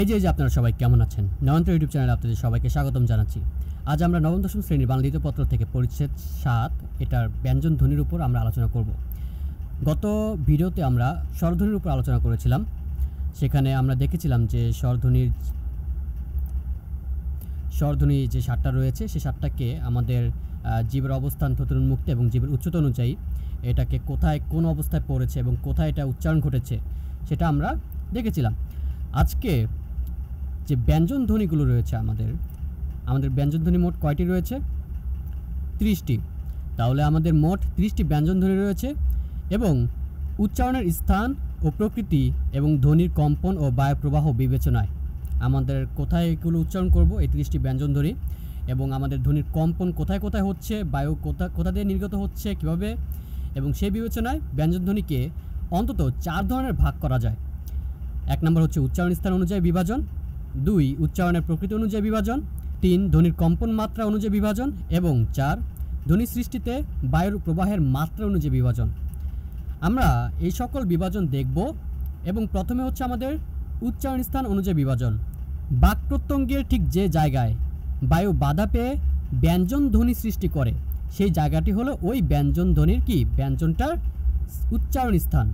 এই যে যে আপনারা সবাই কেমন আছেন? নয়ন্ত ইউটিউব চ্যানেলে আপনাদের সবাইকে স্বাগতম জানাচ্ছি। আজ আমরা নবম দশম শ্রেণির বাংলা পত্র থেকে পরিচ্ছেদ সাত, এটার ব্যঞ্জন ধ্বনির উপর আমরা আলোচনা করব। গত ভিডিওতে আমরা স্বরধ্বনির উপর আলোচনা করেছিলাম। সেখানে আমরা দেখেছিলাম যে স্বরধ্বনির স্বরধ্বনি যে সাতটা রয়েছে সেই সাতটাকে আমাদের জীবের অবস্থান থতুর উন্মুক্ত এবং জীবের উচ্চতা অনুযায়ী এটাকে কোথায়, কোন অবস্থায় পড়েছে এবং কোথায় এটা উচ্চারণ ঘটেছে, সেটা আমরা দেখেছিলাম। আজকে যে ব্যঞ্জন ধ্বনিগুলো রয়েছে আমাদের আমাদের ব্যঞ্জন ধ্বনি মোট কয়টি রয়েছে? ত্রিশটি। তাহলে আমাদের মোট ত্রিশটি ব্যঞ্জন ধ্বনি রয়েছে এবং উচ্চারণের স্থান ও প্রকৃতি এবং ধ্বনির কম্পন ও বায়ু প্রবাহ বিবেচনায় আমাদের কোথায় এগুলো উচ্চারণ করব, এই ত্রিশটি ব্যঞ্জন ধ্বনি? এবং আমাদের ধ্বনির কম্পন কোথায় কোথায় হচ্ছে, বায়ু কোথা কোথা দিয়ে নির্গত হচ্ছে, কীভাবে? এবং সেই বিবেচনায় ব্যঞ্জন ধ্বনিকে অন্তত চার ধরনের ভাগ করা যায়। এক নম্বর হচ্ছে উচ্চারণ স্থান অনুযায়ী বিভাজন দুই, উচ্চারণের প্রকৃতি অনুযায়ী বিভাজন। তিন, ধ্বনির কম্পন মাত্রা অনুযায়ী বিভাজন। এবং চার, ধ্বনি সৃষ্টিতে বায়ুর প্রবাহের মাত্রা অনুযায়ী বিভাজন। আমরা এই সকল বিভাজন দেখব এবং প্রথমে হচ্ছে আমাদের উচ্চারণ স্থান অনুযায়ী বিভাজন। বাক প্রত্যঙ্গের ঠিক যে জায়গায় বায়ু বাধা পেয়ে ব্যঞ্জন ধ্বনি সৃষ্টি করে, সেই জায়গাটি হলো ওই ব্যঞ্জন ধ্বনির কি? ব্যঞ্জনটার উচ্চারণ স্থান।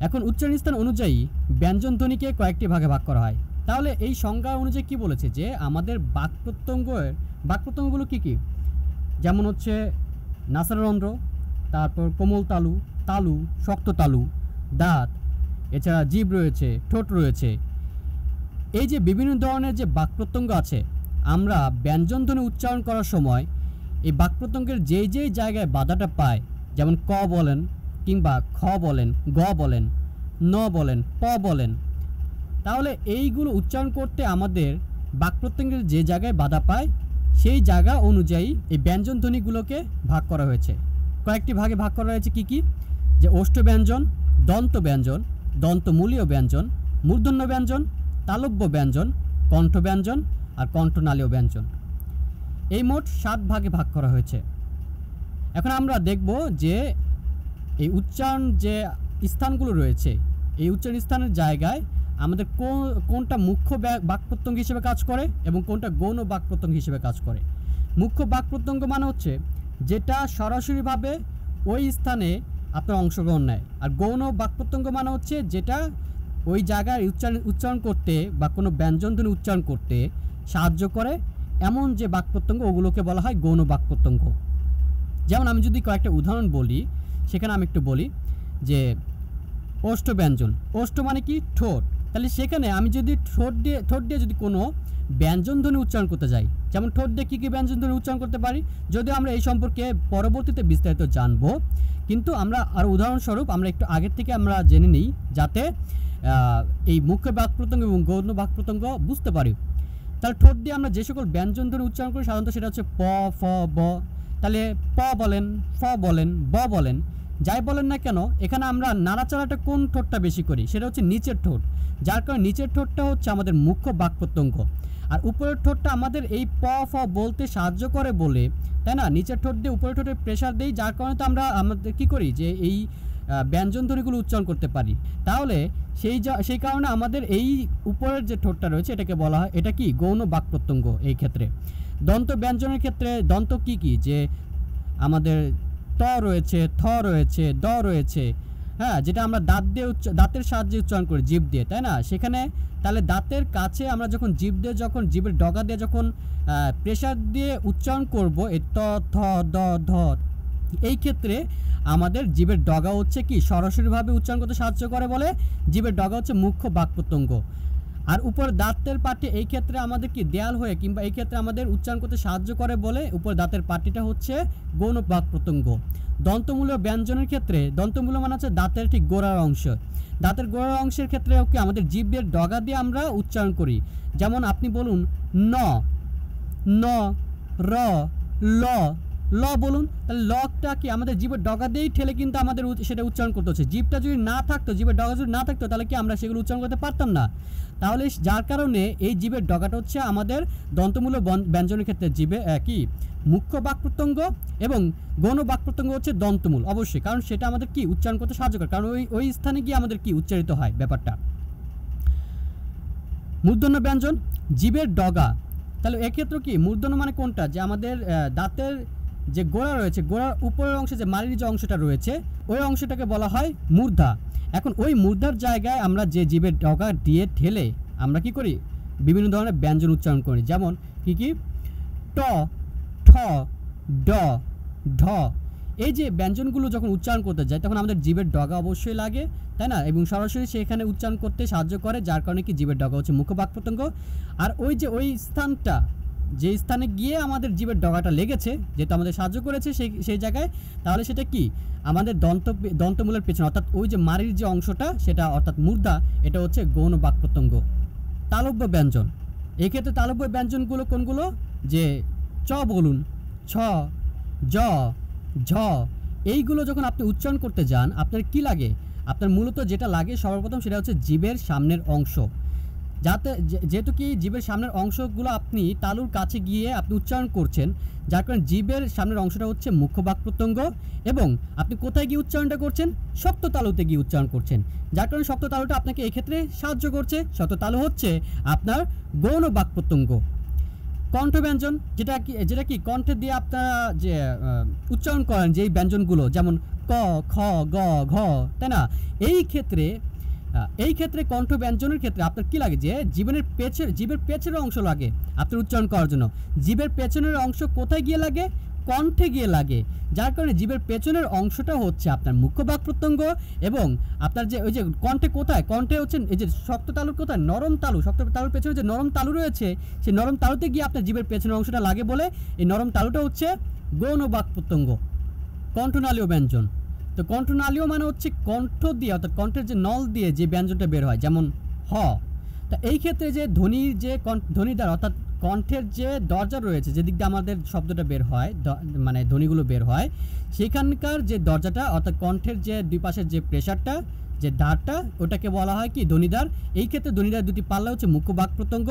এখন উচ্চারণ স্থান অনুযায়ী ব্যঞ্জন ধ্বনিকে কয়েকটি ভাগে ভাগ করা হয়। তাহলে এই সংজ্ঞা অনুযায়ী কি বলেছে? যে আমাদের বাক প্রত্যঙ্গের বাক প্রত্যঙ্গগুলো কী কী? যেমন হচ্ছে নাসারন্ধ্র, তারপর কোমল তালু তালু, শক্ত তালু, দাঁত, এছাড়া জীব রয়েছে, ঠোঁট রয়েছে। এই যে বিভিন্ন ধরনের যে বাক প্রত্যঙ্গ আছে, আমরা ব্যঞ্জন ধ্বনি উচ্চারণ করার সময় এই বাক প্রত্যঙ্গের যেই যেই জায়গায় বাধাটা পায়, যেমন ক বলেন কিংবা খ বলেন, গ বলেন, ন বলেন, প বলেন তাহলে এইগুলো উচ্চারণ করতে আমাদের বাক প্রত্যঙ্গের যে জায়গায় বাধা পায়, সেই জায়গা অনুযায়ী এই ব্যঞ্জন ধ্বনিগুলোকে ভাগ করা হয়েছে। কয়েকটি ভাগে ভাগ করা হয়েছে কি কি? যে ওষ্ঠ ব্যঞ্জন, দন্ত ব্যঞ্জন, দন্তমূলীয় ব্যঞ্জন, মূর্ধন্য ব্যঞ্জন, তালব্য ব্যঞ্জন, কণ্ঠ ব্যঞ্জন আর কণ্ঠনালীয় ব্যঞ্জন। এই মোট সাত ভাগে ভাগ করা হয়েছে। এখন আমরা দেখব যে এই উচ্চারণ যে স্থানগুলো রয়েছে, এই উচ্চারণ স্থানের জায়গায় আমাদের কোনটা মুখ্য ব্যা- বাক প্রত্যঙ্গ হিসেবে কাজ করে এবং কোনটা গৌণ বাক প্রত্যঙ্গ হিসেবে কাজ করে। মুখ্য বাক প্রত্যঙ্গ মানে হচ্ছে যেটা সরাসরিভাবে ওই স্থানে আপনার অংশগ্রহণ নেয়। আর গৌণ বাক প্রত্যঙ্গ মানে হচ্ছে যেটা ওই জায়গায় উচ্চারণ উচ্চারণ করতে বা কোনো ব্যঞ্জন ধ্বনি উচ্চারণ করতে সাহায্য করে এমন যে বাক প্রত্যঙ্গ ওগুলোকে বলা হয় গৌণ বাক প্রত্যঙ্গ যেমন আমি যদি কয়েকটা উদাহরণ বলি, সেখানে আমি একটু বলি যে ওষ্ঠ ব্যঞ্জন ওষ্ঠ মানে কি? ঠোঁট। তাহলে সেখানে আমি যদি ঠোঁট দিয়ে ঠোঁট দিয়ে যদি কোনো ব্যঞ্জন ধ্বনি উচ্চারণ করতে যাই, যেমন ঠোঁট দিয়ে কী কী ব্যঞ্জন ধ্বনি উচ্চারণ করতে পারি, যদিও আমরা এই সম্পর্কে পরবর্তীতে বিস্তারিত জানব, কিন্তু আমরা আর উদাহরণস্বরূপ আমরা একটু আগের থেকে আমরা জেনে নিই, যাতে এই মুখ্য বাক প্রত্যঙ্গ এবং গৌণ বাক প্রত্যঙ্গ বুঝতে পারি। তাহলে ঠোঁট দিয়ে আমরা যে সকল ব্যঞ্জন ধ্বনি উচ্চারণ করি, সাধারণত সেটা হচ্ছে প, ফ, ব, তাহলে প বলেন, ফ বলেন, ব বলেন যাই বলেন না কেন এখানে আমরা নাড়াচাড়াটা কোন ঠোঁটটা বেশি করি? সেটা হচ্ছে নিচের ঠোঁট। যার কারণে নিচের ঠোঁটটা হচ্ছে আমাদের মুখ্য বাক প্রত্যঙ্গ আর উপরের ঠোঁটটা আমাদের এই প ফ বলতে সাহায্য করে বলে তাই না? নিচের ঠোঁট দিয়ে উপরের ঠোঁটে প্রেশার দেই যার কারণে তো আমরা আমাদের কী করি? যে এই আহ, ব্যঞ্জন ধ্বনিগুলো উচ্চারণ করতে পারি। তাহলে সেই সেই কারণে আমাদের এই উপরের যে ঠোঁটটা রয়েছে এটাকে বলা হয় এটা কি? গৌণ বাক প্রত্যঙ্গ এই ক্ষেত্রে। দন্ত ব্যঞ্জনের ক্ষেত্রে দন্ত কি কি? যে আমাদের ত রয়েছে, থ রয়েছে দ রয়েছে। হ্যাঁ যেটা আমরা দাঁত দিয়ে উচ্চ দাঁতের সাহায্যে উচ্চারণ করি, জীব দিয়ে, তাই না? সেখানে তাহলে দাঁতের কাছে আমরা যখন জীব দিয়ে যখন জীবের ডগা দিয়ে যখন প্রেশার দিয়ে উচ্চারণ করব, এই ত, থ, দ, ধ, এই ক্ষেত্রে আমাদের জীবের ডগা হচ্ছে কি? সরাসরিভাবে উচ্চারণ করতে সাহায্য করে বলে, জীবের ডগা হচ্ছে মুখ্য বাক প্রত্যঙ্গ আর উপর দাঁতের পাটি এই ক্ষেত্রে আমাদের কি দেয়াল হয়ে কিংবা এই ক্ষেত্রে আমাদের উচ্চারণ করতে সাহায্য করে বলে উপর দাঁতের পাটিটা হচ্ছে গৌণ বাক প্রত্যঙ্গ। দন্তমূল ব্যঞ্জনের ক্ষেত্রে, দন্তমূল মানে হচ্ছে দাঁতের ঠিক গোড়ার অংশ। দাঁতের গোড়ার অংশের ক্ষেত্রে কি আমাদের জিভের ডগা দিয়ে আমরা উচ্চারণ করি। যেমন আপনি বলুন, ন ন, র, ল ল বলুন, তাহলে লকটা কি আমাদের জীবের ডগা দিয়েই ঠেলে কিন্তু আমাদের সেটা উচ্চারণ করতে হচ্ছে। জীবটা যদি না থাকতো, জীবের ডগা যদি না থাকতো, তাহলে কি আমরা সেগুলো উচ্চারণ করতে পারতাম না? তাহলে যার কারণে এই জীবের ডগাটা হচ্ছে আমাদের দন্তমূলক ব্যঞ্জনের ক্ষেত্রে জীবে কি? মুখ্য বাক প্রত্যঙ্গ এবং গৌণ বাক প্রত্যঙ্গ হচ্ছে দন্তমূল, অবশ্যই। কারণ সেটা আমাদের কি? উচ্চারণ করতে সাহায্য করে। কারণ ওই ওই স্থানে গিয়ে আমাদের কি উচ্চারিত হয় ব্যাপারটা? মূর্ধন্য ব্যঞ্জন, জীবের ডগা। তাহলে এক্ষেত্রে কি? মূর্ধন্য মানে কোনটা? যে আমাদের দাঁতের যে গোড়া রয়েছে, গোড়ার উপরের অংশে যে মারির যে অংশটা রয়েছে, ওই অংশটাকে বলা হয় মূর্ধা। এখন ওই মূর্ধার জায়গায় আমরা যে জীবের ডগা দিয়ে ঠেলে আমরা কি করি? বিভিন্ন ধরনের ব্যঞ্জন উচ্চারণ করি। যেমন কি কি? ট, ঠ, ড ঢ এই যে ব্যঞ্জনগুলো যখন উচ্চারণ করতে যায় তখন আমাদের জীবের ডগা অবশ্যই লাগে, তাই না? এবং সরাসরি সেখানে উচ্চারণ করতে সাহায্য করে, যার কারণে কি জীবের ডগা হচ্ছে মুখ্য বাক প্রত্যঙ্গ। আর ওই যে ওই স্থানটা যে স্থানে গিয়ে আমাদের জীবের ডগাটা লেগেছে যেহেতু আমাদের সাহায্য করেছে সেই সেই জায়গায়, তাহলে সেটা কি? আমাদের দন্ত, দন্তমূলের পেছনে, অর্থাৎ ওই যে মারির যে অংশটা, সেটা অর্থাৎ মূর্ধা এটা হচ্ছে গৌণ বাক প্রত্যঙ্গ তালব্য ব্যঞ্জন। এক্ষেত্রে তালব্য ব্যঞ্জনগুলো কোনগুলো? যে চ বলুন, ছ, জ, ঝ, এইগুলো যখন আপনি উচ্চারণ করতে যান, আপনার কি লাগে? আপনার মূলত যেটা লাগে সর্বপ্রথম সেটা হচ্ছে জীবের সামনের অংশ। যাতে যেহেতু কি জীবের সামনের অংশগুলো আপনি তালুর কাছে গিয়ে আপনি উচ্চারণ করছেন, যার কারণে জীবের সামনের অংশটা হচ্ছে মুখ্য বাক প্রত্যঙ্গ এবং আপনি কোথায় গিয়ে উচ্চারণটা করছেন? শক্ত তালুতে গিয়ে উচ্চারণ করছেন। যার কারণে সপ্ত তালুটা আপনাকে এক্ষেত্রে সাহায্য করছে। শক্ত তালু হচ্ছে আপনার গৌণ বাক প্রত্যঙ্গ। কণ্ঠ ব্যঞ্জন যেটা কি যেটা কি কণ্ঠে দিয়ে আপনারা যে উচ্চারণ করেন যেই ব্যঞ্জনগুলো, যেমন ক, খ, গ, ঘ, তাই না? এই ক্ষেত্রে এই ক্ষেত্রে কণ্ঠ ব্যঞ্জনের ক্ষেত্রে আপনার কি লাগে? যে জীবনের পেছের জীবের পেছনের অংশ লাগে আপনার উচ্চারণ করার জন্য। জীবের পেছনের অংশ কোথায় গিয়ে লাগে? কণ্ঠে গিয়ে লাগে। যার কারণে জীবের পেছনের অংশটা হচ্ছে আপনার মুখ্য বাক প্রত্যঙ্গ এবং আপনার যে ওই যে কণ্ঠে কোথায়? কণ্ঠে হচ্ছে এই যে শক্ত তালুর কোথায়? নরম তালু। শক্ত তালুর পেছনে যে নরম তালু রয়েছে, সেই নরম তালুতে গিয়ে আপনার জীবের পেছনের অংশটা লাগে বলে এই নরম তালুটা হচ্ছে গৌণ বাক প্রত্যঙ্গ, কণ্ঠনালীয় ব্যঞ্জন। তো কণ্ঠনালীয় মানে হচ্ছে কণ্ঠ দিয়ে, অর্থাৎ কণ্ঠের যে নল দিয়ে যে ব্যঞ্জনটা বের হয়, যেমন হ। তা এই ক্ষেত্রে যে ধ্বনির যে কণ্ঠ- ধ্বনি দ্বারা, অর্থাৎ কণ্ঠের যে দরজা রয়েছে যেদিক দিয়ে আমাদের শব্দটা বের হয় মানে ধ্বনিগুলো বের হয়, সেখানকার যে দরজাটা, অর্থাৎ কণ্ঠের যে দুই পাশের যে প্রেশারটা যে দ্বারটা, ওটাকে বলা হয় কি ধ্বনিদ্বার এই ক্ষেত্রে ধ্বনিদ্বার দুটি পাল্লা হচ্ছে মুখ্য বাক প্রত্যঙ্গ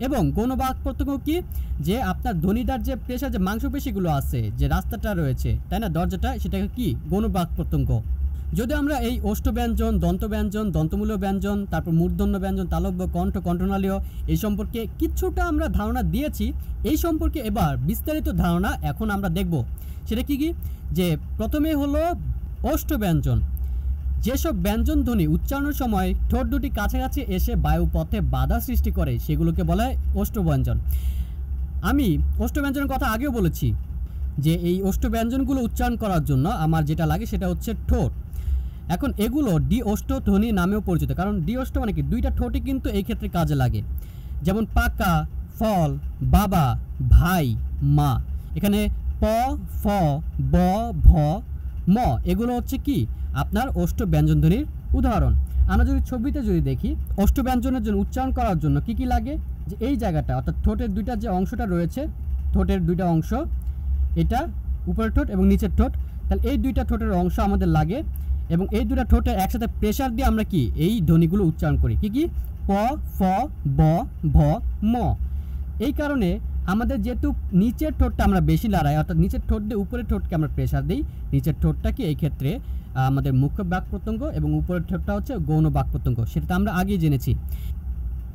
এবং গৌণ বাক প্রত্যঙ্গ কি? যে আপনার ধ্বনিদ্বার যে প্রেশার, যে মাংসপেশিগুলো আছে, যে রাস্তাটা রয়েছে, তাই না? দরজাটা, সেটাকে কি? গৌণ বাক প্রত্যঙ্গ। যদি আমরা এই ওষ্ঠ ব্যঞ্জন দন্ত ব্যঞ্জন দন্তমূল্য ব্যঞ্জন তারপর মূর্ধন্য ব্যঞ্জন, তালব্য, কণ্ঠ, কণ্ঠনালীয়, এই সম্পর্কে কিছুটা আমরা ধারণা দিয়েছি। এই সম্পর্কে এবার বিস্তারিত ধারণা এখন আমরা দেখব। সেটা কি কি? যে প্রথমে হলো ওষ্ঠ ব্যঞ্জন যেসব ব্যঞ্জন ধ্বনি উচ্চারণের সময় ঠোঁট দুটি কাছাকাছি এসে বায়ুপথে বাধা সৃষ্টি করে, সেগুলোকে বলা হয় ওষ্ঠ ব্যঞ্জন আমি ওষ্ঠ ব্যঞ্জনের কথা আগেও বলেছি যে এই ওষ্ঠ ব্যঞ্জনগুলো উচ্চারণ করার জন্য আমার যেটা লাগে সেটা হচ্ছে ঠোঁট। এখন এগুলো ডি অষ্ট ধ্বনি নামেও পরিচিত, কারণ ডি অষ্ট মানে কি? দুইটা ঠোঁটই কিন্তু এই ক্ষেত্রে কাজে লাগে। যেমন পাকা, ফল, বাবা, ভাই, মা। এখানে প, ফ, ব, ভ ম, এগুলো হচ্ছে কি? আপনার অষ্ট ব্যঞ্জনধ্বনির উদাহরণ। আমরা যদি ছবিতে যদি দেখি অষ্ট ব্যঞ্জনের জন্য উচ্চারণ করার জন্য কি কি লাগে? যে এই জায়গাটা, অর্থাৎ ঠোঁটের দুইটা যে অংশটা রয়েছে, ঠোঁটের দুইটা অংশ, এটা উপরের ঠোঁট এবং নিচের ঠোঁট, তাহলে এই দুইটা ঠোঁটের অংশ আমাদের লাগে এবং এই দুটা ঠোঁটে একসাথে প্রেশার দিয়ে আমরা কি? এই ধ্বনিগুলো উচ্চারণ করি। কি কি? প, ফ, ব, ভ, ম। এই কারণে আমাদের যেহেতু নিচের ঠোঁটটা আমরা বেশি লড়াই, অর্থাৎ নিচের ঠোঁট দিয়ে উপরের ঠোঁটকে আমরা প্রেশার দিই, নিচের ঠোঁটটা কি এই ক্ষেত্রে আমাদের মুখ্য বাক প্রত্যঙ্গ এবং উপরের ঠোঁটটা হচ্ছে গৌণ বাক প্রত্যঙ্গ সেটা তো আমরা আগেই জেনেছি।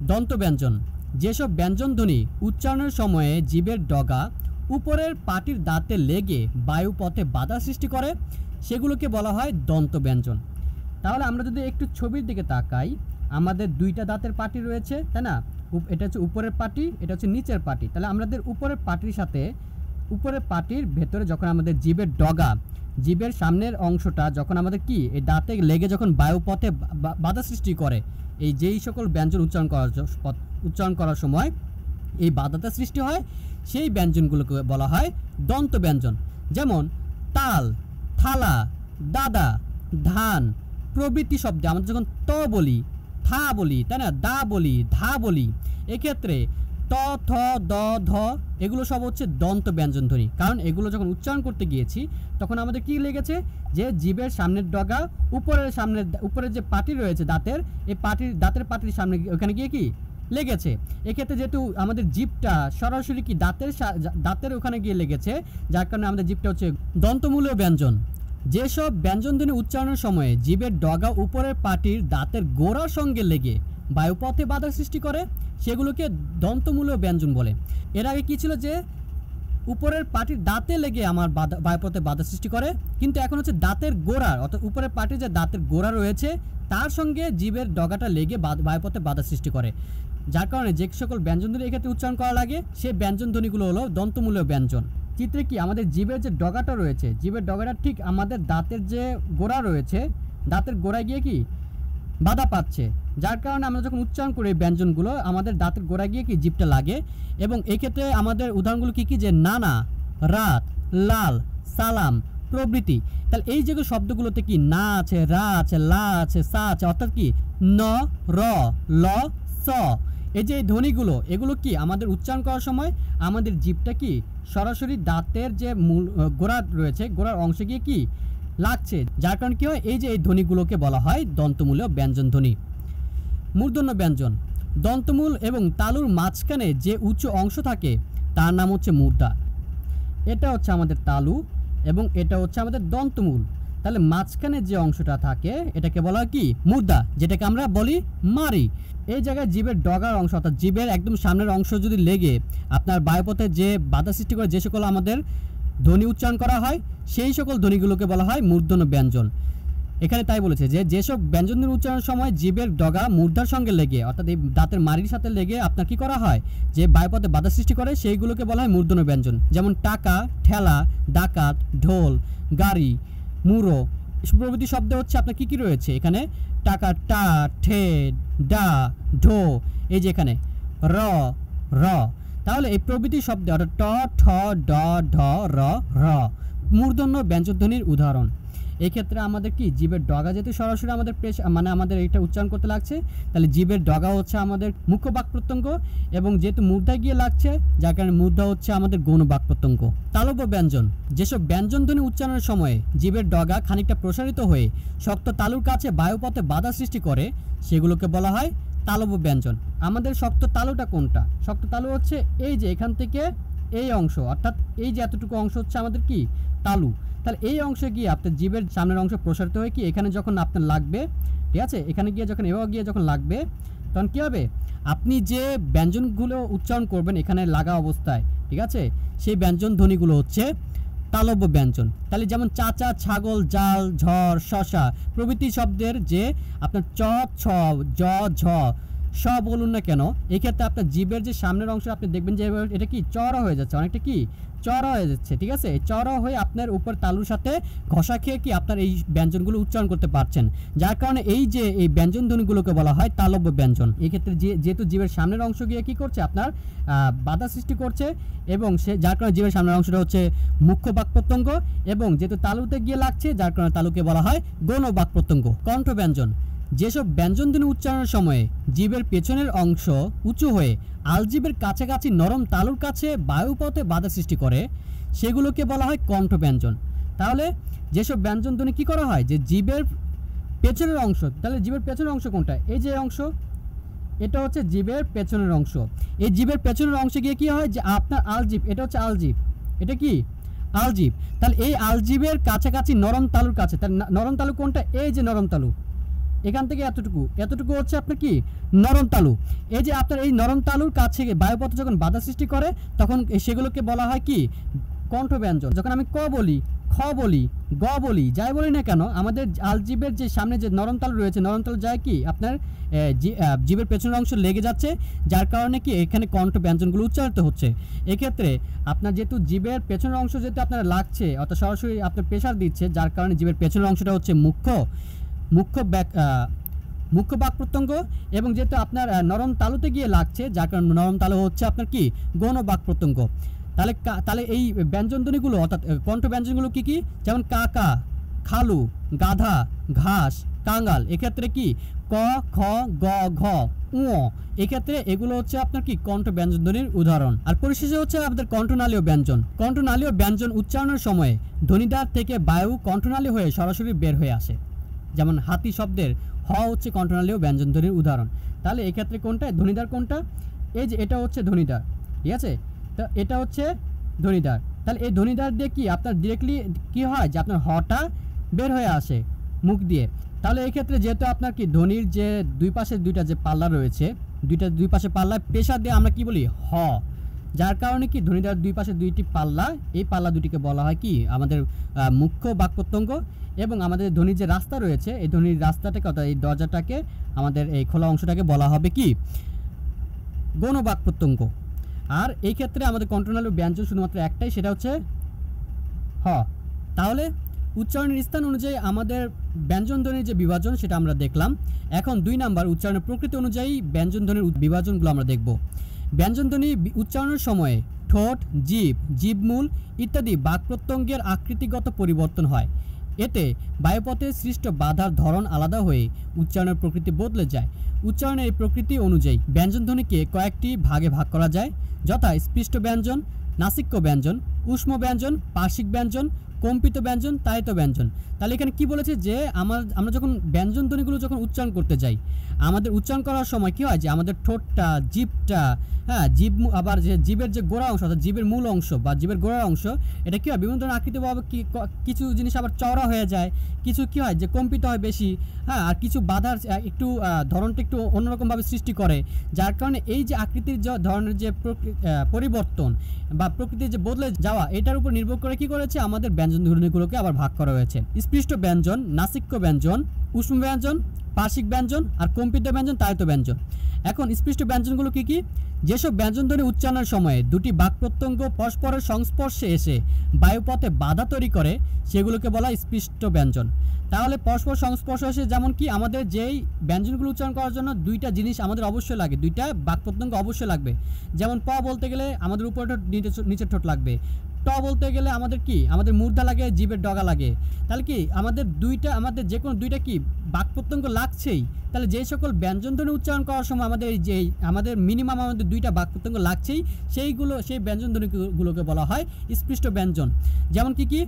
দন্ত ব্যঞ্জন, যেসব ব্যঞ্জন ধ্বনি উচ্চারণের সময়ে জীবের ডগা উপরের পাটির দাঁতে লেগে বায়ুপথে বাধা সৃষ্টি করে, সেগুলোকে বলা হয় দন্ত ব্যঞ্জন। তাহলে আমরা যদি একটু ছবির দিকে তাকাই, আমাদের দুইটা দাঁতের পাটি রয়েছে, তাই না? এটা হচ্ছে উপরের পাটি, এটা হচ্ছে নিচের পাটি। তাহলে আমাদের উপরের পাটির সাথে, উপরের পাটির ভেতরে যখন আমাদের জীবের ডগা, জীবের সামনের অংশটা যখন আমাদের কি, এই দাঁতে লেগে যখন বায়ুপথে বাধা সৃষ্টি করে, এই যেই সকল ব্যঞ্জন উচ্চারণ করার উচ্চারণ করার সময় এই বাধাটা সৃষ্টি হয়, সেই ব্যঞ্জনগুলোকে বলা হয় দন্ত ব্যঞ্জন। যেমন, তাল, থালা, দাদা, ধান প্রভৃতি শব্দে আমরা যখন ত বলি থা বলি, তাই না? দা বলি, ধা বলি। এক্ষেত্রে ত, থ, দ, ধ, এগুলো সব হচ্ছে দন্ত ব্যঞ্জন ধ্বনি। কারণ এগুলো যখন উচ্চারণ করতে গিয়েছি, তখন আমাদের কি লেগেছে? যে জীবের সামনের ডগা, উপরের সামনের উপরের যে পাটি রয়েছে দাঁতের এই পাটির দাঁতের পাটির সামনে ওখানে গিয়ে কি? লেগেছে। এক্ষেত্রে যেহেতু আমাদের জিপটা সরাসরি কি দাঁতের দাঁতের ওখানে গিয়ে লেগেছে, যার কারণে আমাদের জিপটা হচ্ছে দন্তমূলীয় ব্যঞ্জন। যেসব ব্যঞ্জনধ্বনি উচ্চারণের সময়ে জীবের ডগা উপরের পাটির দাঁতের গোড়ার সঙ্গে লেগে বায়ুপথে বাধা সৃষ্টি করে, সেগুলোকে দন্তমূলীয় ব্যঞ্জন বলে। এর আগে কী ছিল যে উপরের পাটির দাঁতে লেগে আমার বাধা, বায়ুপথে বাধা সৃষ্টি করে। কিন্তু এখন হচ্ছে দাঁতের গোড়ার, অর্থাৎ উপরের পাটির যে দাঁতের গোড়া রয়েছে, তার সঙ্গে জীবের ডগাটা লেগে বায়ুপথে বাধা সৃষ্টি করে। যার কারণে যে সকল ব্যঞ্জনধ্বনি এক্ষেত্রে উচ্চারণ করা লাগে সেই ব্যঞ্জনধ্বনিগুলো হলো দন্তমূলীয় ব্যঞ্জন। চিত্রে কি আমাদের জীবের যে ডগাটা রয়েছে, জীবের ডগাটা ঠিক আমাদের দাঁতের যে গোড়া রয়েছে, দাঁতের গোড়ায় গিয়ে কি বাধা পাচ্ছে। যার কারণে আমরা যখন উচ্চারণ করি ব্যঞ্জনগুলো, আমাদের দাঁতের গোড়ায় গিয়ে কি জিভটা লাগে? এবং এক্ষেত্রে আমাদের উদাহরণগুলো কি কি? যে নানা, রাত, লাল, সালাম, প্রভৃতি। তাহলে এই যে শব্দগুলোতে কি না আছে, রা আছে, লা আছে, সা আছে, অর্থাৎ কি? ন, র, ল, স। এই যে ধ্বনিগুলো, এগুলো কি আমাদের উচ্চারণ করার সময় আমাদের জিভটা কি সরাসরি দাঁতের যে মূল গোড়া রয়েছে, গোড়ার অংশে গিয়ে কি লাগছে। যার কারণে কি হয়? এই যে এই ধ্বনিগুলোকে বলা হয় দন্তমূলীয় ব্যঞ্জন ধ্বনি। মূর্ধন্য ব্যঞ্জন। দন্তমূল এবং তালুর মাঝখানে যে উচ্চ অংশ থাকে, তার নাম হচ্ছে মূর্ধা। এটা হচ্ছে আমাদের তালু এবং এটা হচ্ছে আমাদের দন্তমূল। তাহলে মাঝখানে যে অংশটা থাকে, এটাকে বলা হয় কি? মুদ্রা যেটাকে আমরা বলি মারি এই জায়গায় জীবের ডগার অংশ, অর্থাৎ জীবের একদম সামনের অংশ যদি লেগে, আপনার বায়ুপথে যে বাধা সৃষ্টি করে যে সকল আমাদের ধ্বনি উচ্চারণ করা হয়, সেই সকল ধ্বনিগুলোকে বলা হয় মূর্ধন্য ব্যঞ্জন। এখানে তাই বলেছে যে, যেসব ব্যঞ্জনের উচ্চারণের সময় জীবের ডগা মূর্ধার সঙ্গে লেগে, অর্থাৎ এই দাঁতের মারির সাথে লেগে আপনার কি করা হয়? যে বায়ুপথে বাধা সৃষ্টি করে, সেইগুলোকে বলা হয় মূর্ধন্য ব্যঞ্জন। যেমন টাকা, ঠেলা, ডাকাত, ঢোল, গাড়ি, মুড়ো প্রভৃতি শব্দ হচ্ছে আপনার কি কি রয়েছে? এখানে টাকা, টা, ঠে, ডা, ঢো, এই যে এখানে, র র। তাহলে এই প্রভৃতি শব্দে অর্থাৎ ট, ঠ, ড, ঢ, র র, মূর্ধন্য ব্যঞ্জনধ্বনির উদাহরণ। এক্ষেত্রে আমাদের কি? জীবের ডগা যেহেতু সরাসরি আমাদের পেশ মানে আমাদের এটা উচ্চারণ করতে লাগছে, তাহলে জীবের ডগা হচ্ছে আমাদের মুখ্য বাক প্রত্যঙ্গ এবং যেহেতু মুদ্রায় গিয়ে লাগছে, যার কারণে মুদ্রা হচ্ছে আমাদের গৌণ বাক প্রত্যঙ্গ তালব্য ব্যঞ্জন। যেসব ব্যঞ্জন ধ্বনি উচ্চারণের সময় জীবের ডগা খানিকটা প্রসারিত হয়ে শক্ত তালুর কাছে বায়ুপথে বাধা সৃষ্টি করে, সেগুলোকে বলা হয় তালব্য ব্যঞ্জন। আমাদের শক্ত তালুটা কোনটা? শক্ত তালু হচ্ছে এই যে এখান থেকে এই অংশ, অর্থাৎ এই যে এতটুকু অংশ হচ্ছে আমাদের কি? তালু। তাহলে এই অংশে গিয়ে আপনার জীবের সামনের অংশ প্রসারিত হয়ে কি? এখানে যখন আপনার লাগবে, ঠিক আছে? এখানে গিয়ে যখন, এভাবে গিয়ে যখন লাগবে, তখন কী হবে? আপনি যে ব্যঞ্জনগুলো উচ্চারণ করবেন এখানে লাগা অবস্থায়, ঠিক আছে? সেই ব্যঞ্জন ধ্বনিগুলো হচ্ছে তালব্য ব্যঞ্জন। তাহলে যেমন চাচা, ছাগল, জাল, ঝড়, শশা প্রভৃতি শব্দের যে আপনার চ, ছ, জ, ঝ স বলুন না কেন? এক্ষেত্রে আপনার জীবের যে সামনের অংশ, আপনি দেখবেন যে এটা কি? চড়া হয়ে যাচ্ছে। অনেকটা কি? চড়া হয়ে যাচ্ছে, ঠিক আছে? চড়া হয়ে আপনার উপর তালুর সাথে ঘষা খেয়ে কি আপনার এই ব্যঞ্জনগুলো উচ্চারণ করতে পারছেন? যার কারণে এই যে এই ব্যঞ্জন ধ্বনিগুলোকে বলা হয় তালব্য ব্যঞ্জন, এক্ষেত্রে যে যেহেতু জীবের সামনের অংশ গিয়ে কি করছে? আপনার বাধা সৃষ্টি করছে এবং সে, যার কারণে জীবের সামনের অংশটা হচ্ছে মুখ্য বাক প্রত্যঙ্গ এবং যেহেতু তালুতে গিয়ে লাগছে, যার কারণে তালুকে বলা হয় গৌণ বাক প্রত্যঙ্গ কণ্ঠ ব্যঞ্জন যেসব ব্যঞ্জনধ্বনি উচ্চারণের সময়ে জীবের পেছনের অংশ উঁচু হয়ে আলজীবের কাছাকাছি নরম তালুর কাছে বায়ুপথে বাধা সৃষ্টি করে, সেগুলোকে বলা হয় কণ্ঠ ব্যঞ্জন তাহলে যেসব ব্যঞ্জনধ্বনি কী করা হয়? যে জীবের পেছনের অংশ, তাহলে জীবের পেছনের অংশ কোনটা? এই যে অংশ, এটা হচ্ছে জীবের পেছনের অংশ। এই জীবের পেছনের অংশে গিয়ে কী হয়? যে আপনার আলজীব, এটা হচ্ছে আলজীব। এটা কি? আলজীব। তাহলে এই আলজীবের কাছাকাছি নরম তালুর কাছে তার নরম তালু কোনটা? এই যে নরম তালু। এখান থেকে এতটুকু। এতটুকু হচ্ছে আপনার কি? নরম তালু। এই যে আপনার এই নরম তালুর কাছে বায়ুপথ যখন বাধা সৃষ্টি করে, তখন সেগুলোকে বলা হয় কি? কণ্ঠ ব্যঞ্জন যখন আমি ক বলি, খ বলি, গ বলি, যাই বলি না কেন, আমাদের আলজিবের যে সামনে যে নরম তালু রয়েছে, নরম তালু যায় কি? আপনার জীবের পেছনের অংশ লেগে যাচ্ছে, যার কারণে কি এখানে কণ্ঠ ব্যঞ্জনগুলো উচ্চারিত হচ্ছে। এক্ষেত্রে আপনার যেহেতু জীবের পেছনের অংশ যেহেতু আপনার লাগছে, অর্থাৎ সরাসরি আপনার প্রেশার দিচ্ছে, যার কারণে জীবের পেছনের অংশটা হচ্ছে মুখ্য মুখ্য ব্যাক মুখ্য বাক প্রত্যঙ্গ এবং যেহেতু আপনার নরম তালুতে গিয়ে লাগছে, যার কারণে নরম তালু হচ্ছে আপনার কি? গৌণ বাক প্রত্যঙ্গ। তাহলে তাহলে এই ব্যঞ্জনধ্বনিগুলো, অর্থাৎ কণ্ঠ ব্যঞ্জনগুলো কি কি? যেমন কাকা খালু, গাধা, ঘাস কাঙ্গাল এক্ষেত্রে কি? ক, খ, গ, ঘ উ এক্ষেত্রে এগুলো হচ্ছে আপনার কি? কণ্ঠ ব্যঞ্জনধ্বনির উদাহরণ। আর পরিশেষে হচ্ছে আপনাদের কণ্ঠনালীয় ব্যঞ্জন। কণ্ঠনালীয় ব্যঞ্জন উচ্চারণের সময় ধ্বনিদ্বার থেকে বায়ু কণ্ঠনালী হয়ে সরাসরি বের হয়ে আসে। যেমন হাতি শব্দের হ হচ্ছে কণ্ঠনালীয় ব্যঞ্জন ধ্বনির উদাহরণ। তাহলে এক্ষেত্রে কোনটা? ধ্বনিদার কোনটা? এই যে এটা হচ্ছে ধ্বনিদার, ঠিক আছে? তো এটা হচ্ছে ধ্বনিদার। তাহলে এই ধ্বনিদার দিয়ে কি? আপনার ডিরেক্টলি কি হয়? যে আপনার হটা বের হয়ে আসে মুখ দিয়ে। তাহলে এই ক্ষেত্রে যেহেতু আপনার কি ধ্বনির যে দুই পাশে দুইটা যে পাল্লা রয়েছে, দুইটা দুই পাশে পাল্লা পেশা দিয়ে আমরা কি বলি? হ। যার কারণে কি ধ্বনিটার দুই পাশে দুইটি পাল্লা, এই পাল্লা দুটিকে বলা হয় কি? আমাদের মুখ্য বাক প্রত্যঙ্গ এবং আমাদের ধ্বনির যে রাস্তা রয়েছে, এই ধ্বনির রাস্তাটাকে অর্থাৎ এই দরজাটাকে আমাদের এই খোলা অংশটাকে বলা হবে কি? গৌণ বাক প্রত্যঙ্গ আর এই ক্ষেত্রে আমাদের কন্ট্রোনাল ব্যঞ্জন শুধুমাত্র একটাই, সেটা হচ্ছে হ। তাহলে উচ্চারণের স্থান অনুযায়ী আমাদের ব্যঞ্জন ধ্বনির যে বিভাজন, সেটা আমরা দেখলাম। এখন দুই নাম্বার, উচ্চারণের প্রকৃতি অনুযায়ী ব্যঞ্জন ধ্বনির বিভাজনগুলো আমরা দেখব। ব্যঞ্জন ধ্বনি বি- উচ্চারণের সময়ে ঠোঁট, জীব, জীবমূল ইত্যাদি বাক প্রত্যঙ্গের আকৃতিগত পরিবর্তন হয়। এতে বায়ুপথে সৃষ্ট বাধার ধরন আলাদা হয়ে উচ্চারণের প্রকৃতি বদলে যায়। উচ্চারণের এই প্রকৃতি অনুযায়ী ব্যঞ্জনধ্বনিকে কয়েকটি ভাগে ভাগ করা যায়, যথা স্পৃষ্ট ব্যঞ্জন, নাসিক্য ব্যঞ্জন উষ্ম ব্যঞ্জন পার্শ্বিক ব্যঞ্জন, কম্পিত ব্যঞ্জন, তায়িত ব্যঞ্জন। তাহলে এখানে কি বলেছে যে, আমার, আমরা যখন ব্যঞ্জন ধ্বনিগুলো যখন উচ্চারণ করতে যাই, আমাদের উচ্চারণ করার সময় কী হয় যে, আমাদের ঠোঁটটা, জিভটা হ্যাঁ জীব আবার যে জীবের যে গোড়া অংশ অর্থাৎ জীবের মূল অংশ বা জীবের গোড়ার অংশ, এটা কী হয়? বিভিন্ন ধরনের আকৃতি বা কিছু জিনিস আবার চওড়া হয়ে যায়। কিছু কী হয় যে, কম্পিত হয় বেশি হ্যাঁ আর কিছু বাধার একটু ধরনটা একটু অন্যরকমভাবে সৃষ্টি করে। যার কারণে এই যে আকৃতির ধরনের যে পরিবর্তন বা প্রকৃতির যে বদলে যাওয়া এটার উপর নির্ভর করে কি করেছে? আমাদের ব্যঞ্জন ধ্বনিগুলোকে আবার ভাগ করা হয়েছে। স্পৃষ্ট ব্যঞ্জন, নাসিক্য ব্যঞ্জন উষ্ম ব্যঞ্জন পার্শ্বিক ব্যঞ্জন আর কম্পিত ব্যঞ্জন, তায়িত ব্যঞ্জন। এখন স্পৃষ্ট ব্যঞ্জনগুলো কি কি? যেসব ব্যঞ্জনধ্বনি উচ্চারণের সময়ে দুটি বাক প্রত্যঙ্গ পরস্পরের সংস্পর্শে এসে বায়ুপথে বাধা তৈরি করে, সেগুলোকে বলা স্পৃষ্ট ব্যঞ্জন। তাহলে পরস্পর সংস্পর্শ এসে যেমন কি আমাদের যেই ব্যঞ্জনগুলো উচ্চারণ করার জন্য দুইটা জিনিস আমাদের অবশ্যই লাগে, দুইটা বাক প্রত্যঙ্গ অবশ্যই লাগবে। যেমন প বলতে গেলে আমাদের উপরে ঠোঁট নিচে- নিচের ঠোঁট লাগবে। ট বলতে গেলে আমাদের কি? আমাদের মূর্ধা লাগে, জীবের ডগা লাগে। তাহলে কি? আমাদের দুইটা, আমাদের যে কোনো দুইটা কি বাক প্রত্যঙ্গ লাগছেই? তাহলে যে সকল ব্যঞ্জন ধ্বনি উচ্চারণ করার সময় আমাদের যে, আমাদের মিনিমাম আমাদের দুইটা বাক প্রত্যঙ্গ লাগছেই, সেইগুলো, সেই ব্যঞ্জন ধ্বনিগুলোকে বলা হয় স্পৃষ্ট ব্যঞ্জন। যেমন কি কি?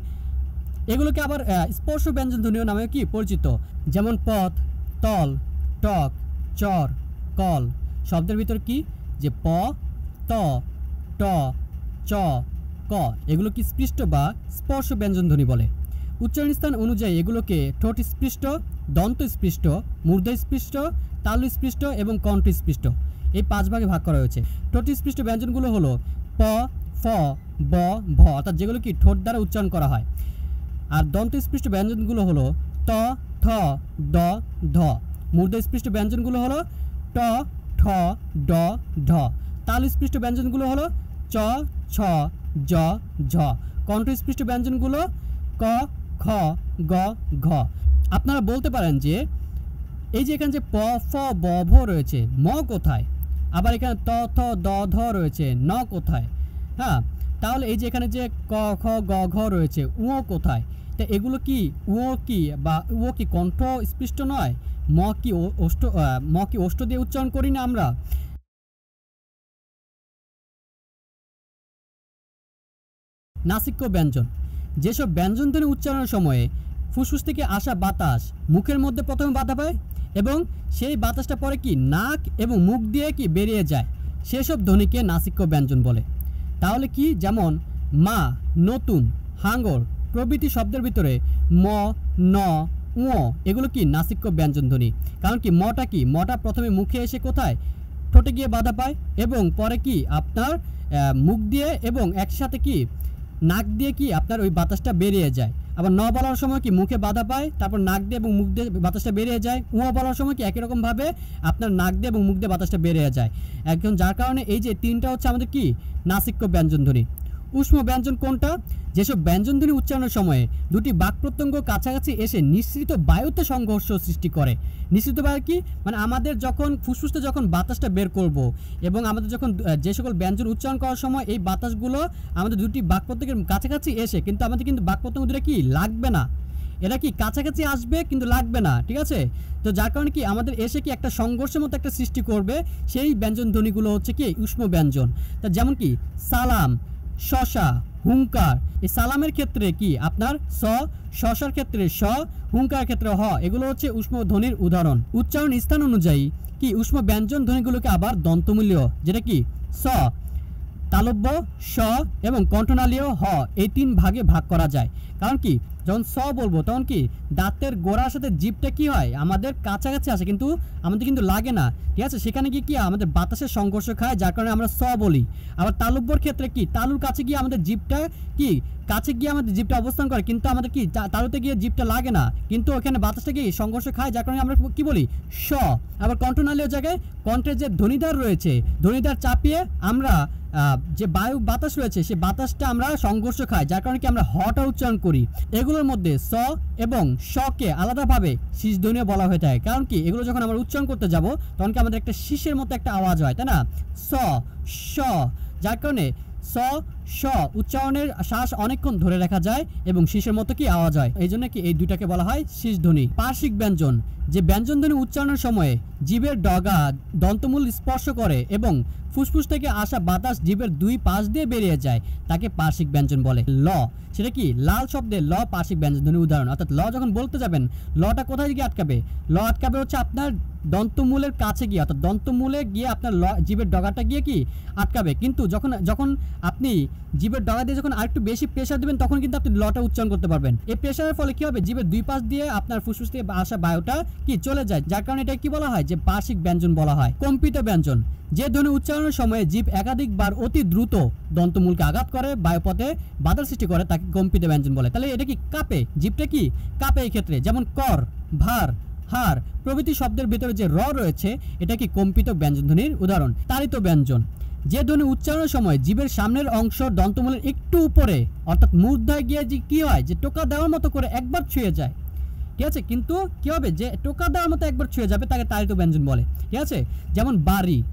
এগুলোকে আবার স্পর্শ ব্যঞ্জন ধ্বনিও নামে কি? পরিচিত। যেমন পথ, তল, টক, চর, কল। শব্দের ভিতর কি? যে প, ত, ট, চ। ক, এগুলো কি স্পৃষ্ট বা স্পর্শ ব্যঞ্জন ধ্বনি বলে? উচ্চারণ স্থান অনুযায়ী এগুলোকে ঠোঁট স্পৃষ্ট, দন্ত স্পৃষ্ট মূর্ধ স্পৃষ্ট, তালু স্পৃষ্ট এবং কণ্ঠ স্পৃষ্ট। এই পাঁচ ভাগে ভাগ করা হয়েছে। ঠোঁট স্পৃষ্ট ব্যঞ্জনগুলো হলো প, ফ, ব, ভ, অর্থাৎ যেগুলো কি ঠোঁট দ্বারা উচ্চারণ করা হয়। আর দন্ত স্পৃষ্ট ব্যঞ্জনগুলো হলো ত, থ, দ, ধ। মূর্ধ স্পৃষ্ট ব্যঞ্জনগুলো হলো ট, ঠ, ড, ঢ। তালু স্পৃষ্ট ব্যঞ্জনগুলো হলো চ, ছ জ, ঝ। কণ্ঠস্পৃষ্ট ব্যঞ্জনগুলো ক, খ, গ, ঘ। আপনারা বলতে পারেন যে, এই যে এখানে যে প, ফ, ব, ভ রয়েছে, ম কোথায়? আবার এখানে ত, থ, দ, ধ রয়েছে, ন কোথায়? হ্যাঁ? তাহলে এই যে এখানে যে ক, খ, গ, ঘ রয়েছে, উ কোথায়? তা এগুলো কি, উ কি বা উ কি কণ্ঠ স্পৃষ্ট নয়? ম কি ওষ্ঠ ম কি ওষ্ঠ দিয়ে উচ্চারণ করি না আমরা? নাসিক্য ব্যঞ্জন। যেসব ব্যঞ্জনধ্বনি উচ্চারণের সময়ে ফুসফুস থেকে আসা বাতাস মুখের মধ্যে প্রথমে বাধা পায় এবং সেই বাতাসটা পরে কি নাক এবং মুখ দিয়ে কি বেরিয়ে যায়, সেসব ধ্বনিকে নাসিক্য ব্যঞ্জন বলে। তাহলে কি যেমন মা নতুন হাঙ্গর প্রভৃতি শব্দের ভিতরে ম, ন উ এগুলো কি নাসিক্য ব্যঞ্জন ধ্বনি কারণ কি মটা কি? মটা প্রথমে মুখে এসে কোথায়? ঠোঁটে গিয়ে বাধা পায় এবং পরে কি আপনার মুখ দিয়ে এবং একসাথে কি নাক দিয়ে কি আপনার ওই বাতাসটা বেরিয়ে যায়? আবার ন বলার সময় কি মুখে বাধা পায়? তারপর নাক দিয়ে এবং মুখ দিয়ে বাতাসটা বেরিয়ে যায়? উঁ বলার সময় কি একই রকমভাবে আপনার নাক দিয়ে এবং মুখ দিয়ে বাতাসটা বেরিয়ে যায়? একজন যার কারণে এই যে তিনটা হচ্ছে আমাদের কি? নাসিক্য ব্যঞ্জনধ্বনি। উষ্ম ব্যঞ্জন কোনটা? যেসব ব্যঞ্জনধ্বনি উচ্চারণের সময়ে দুটি বাক প্রত্যঙ্গ কাছাকাছি এসে নিঃসৃত বায়ুতে সংঘর্ষ সৃষ্টি করে। নিঃসৃত বায়ু কি? মানে আমাদের যখন ফুসফুসতে যখন বাতাসটা বের করব এবং আমাদের যখন যে সকল ব্যঞ্জন উচ্চারণ করার সময় এই বাতাসগুলো আমাদের দুটি বাক প্রত্যঙ্গের কাছাকাছি এসে, কিন্তু আমাদের কিন্তু বাক প্রত্যঙ্গ দুটো কি? লাগবে না। এরা কি কাছাকাছি আসবে কিন্তু লাগবে না, ঠিক আছে? তো যার কারণে কি আমাদের এসে কি একটা সংঘর্ষের মতো একটা সৃষ্টি করবে? সেই ব্যঞ্জন ধ্বনিগুলো হচ্ছে কি? উষ্ম ব্যঞ্জন তা যেমন কি? সালাম। শশা হুঙ্কার এই সালামের ক্ষেত্রে কি আপনার স? শশার ক্ষেত্রে স হুঙ্কার ক্ষেত্রে হ। এগুলো হচ্ছে উষ্ম ধ্বনির উদাহরণ। উচ্চারণ স্থান অনুযায়ী কি উষ্ম ব্যঞ্জন ধ্বনিগুলোকে আবার দন্তমূল্য? যেটা কি? স, তালব্য, স এবং কণ্ঠনালীয় হ। এই তিন ভাগে ভাগ করা যায়। কারণ কি? যখন স বলব, তখন কি দাঁতের গোড়ার সাথে জিভটা কি হয়? আমাদের কাছাকাছি আসে, কিন্তু আমাদের কিন্তু লাগে না। ঠিক আছে? সেখানে গিয়ে কি আমাদের বাতাসের সংঘর্ষ খায়, যার কারণে আমরা স বলি। আবার তালুব্বর ক্ষেত্রে কি? তালুর কাছে গিয়ে আমাদের জিভটা কি? কাছে গিয়ে আমাদের জিভটা অবস্থান করে, কিন্তু আমাদের কি তালুতে গিয়ে জিভটা লাগে না। কিন্তু ওখানে বাতাসটা কি সংঘর্ষ খায়, যার কারণে আমরা কি বলি? স। আবার কণ্ঠনালীয় জায়গায় কণ্ঠের যে ধ্বনিদার রয়েছে ধ্বনিদার চাপিয়ে আমরা যে বায়ু বাতাস রয়েছে, সে বাতাসটা আমরা সংঘর্ষ খাই যার কারণে কি আমরা হটা উচ্চারণ করি। এগুলোর মধ্যে স এবং শকে আলাদাভাবে শীষ ধ্বনিও বলা হয়ে থাকে। কারণ কি? এগুলো যখন আমরা উচ্চারণ করতে যাব, তখন কি আমাদের একটা শীষের মতো একটা আওয়াজ হয়, তাই না? স স। যার কারণে স স, উচ্চারণের শ্বাস অনেকক্ষণ ধরে রাখা যায় এবং শীষের মতো কি আওয়াজ হয় এই জন্য কি এই দুইটাকে বলা হয় শীষ ধ্বনি পার্শ্বিক ব্যঞ্জন, যে ব্যঞ্জন ধ্বনি উচ্চারণের সময়ে জীবের ডগা দন্তমূল স্পর্শ করে এবং ফুসফুস থেকে আসা বাতাস জীবের দুই পাশ দিয়ে বেরিয়ে যায়, তাকে পার্শ্বিক ব্যঞ্জন বলে। ল, সেটা কি লাল শব্দে ল পার্শ্বিক ব্যঞ্জন ধ্বনির উদাহরণ। অর্থাৎ ল যখন বলতে যাবেন, লটা কোথায় গিয়ে আটকাবে? ল আটকাবে হচ্ছে আপনার দন্তমূলের কাছে গিয়ে, অর্থাৎ দন্তমূলে গিয়ে আপনার ল, জীবের ডগাটা গিয়ে কি আটকাবে? কিন্তু যখন যখন আপনি জীবের ডগা দিয়ে যখন আরেকটু বেশি প্রেশার দেবেন, তখন কিন্তু আপনি লটা উচ্চারণ করতে পারবেন। এই প্রেশারের ফলে কি হবে? জীবের দুই পাশ দিয়ে আপনার ফুসফুস থেকে আসা বায়ুটা কি চলে যায়? যার কারণে এটা কি বলা হয়? যে বার্ষিক ব্যঞ্জন বলা হয়। কম্পিত ব্যঞ্জন। যে ধ্বনি উচ্চারণের সময়ে জীব একাধিকবার অতি দ্রুত দন্তমূলকে আঘাত করে, বায়ুপথে বাধার সৃষ্টি করে, তাকে কম্পিত ব্যঞ্জন বলে। তাহলে এটা কি কাপে? জীবটা কি কাপে এই ক্ষেত্রে? যেমন কর, ভার, হার, প্রভৃতি শব্দের ভিতরে যে র রয়েছে, এটা কি কম্পিত ব্যঞ্জনধ্বনির উদাহরণ। তারিত ব্যঞ্জন। যে ধ্বনি উচ্চারণের সময় জীবের সামনের অংশ দন্তমূলের একটু উপরে, অর্থাৎ মূর্ধায় গিয়ে যে কি হয়, যে টোকা দেওয়ার মতো করে একবার ছুঁয়ে যায়। ঠিক আছে? কিন্তু কি হবে? যে টোকা দেওয়ার মতো একবার ছুঁয়ে যাবে, তাকে তাড়িত ব্যঞ্জন বলে। ঠিক আছে? যেমন বাড়ি